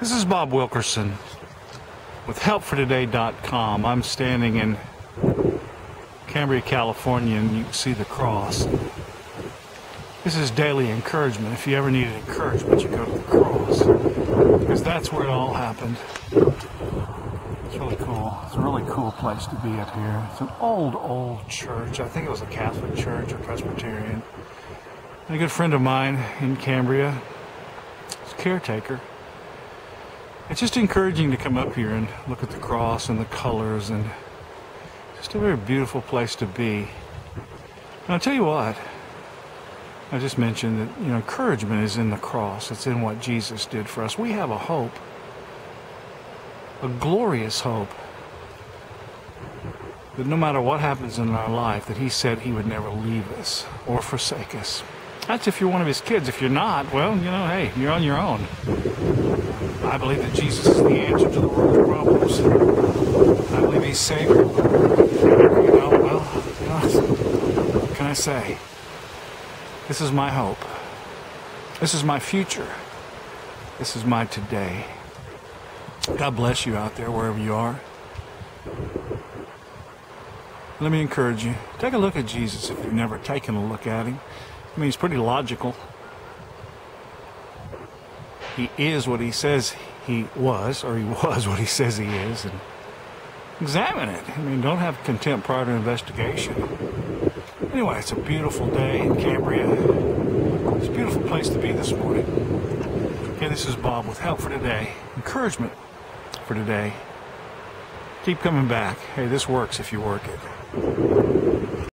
This is Bob Wilkerson with HelpForToday.com. I'm standing in Cambria, California, and you can see the cross. This is daily encouragement. If you ever need encouragement, you go to the cross. Because that's where it all happened. It's really cool. It's a really cool place to be at here. It's an old, old church. I think it was a Catholic church or Presbyterian. And a good friend of mine in Cambria is caretaker. It's just encouraging to come up here and look at the cross and the colors and just a very beautiful place to be. And I'll tell you what, I just mentioned that, you know, encouragement is in the cross. It's in what Jesus did for us. We have a hope, a glorious hope, that no matter what happens in our life, that he said he would never leave us or forsake us. That's if you're one of his kids. If you're not, well, you know, hey, you're on your own. I believe that Jesus is the answer to the world's problems. I believe he's Savior. You know, well, what can I say? This is my hope. This is my future. This is my today. God bless you out there, wherever you are. Let me encourage you. Take a look at Jesus if you've never taken a look at him. I mean, he's pretty logical. He is what he says he was, or he was what he says he is, and examine it. I mean, don't have contempt prior to investigation. Anyway, it's a beautiful day in Cambria. It's a beautiful place to be this morning. Okay, this is Bob with Help for Today. Encouragement for today. Keep coming back. Hey, this works if you work it.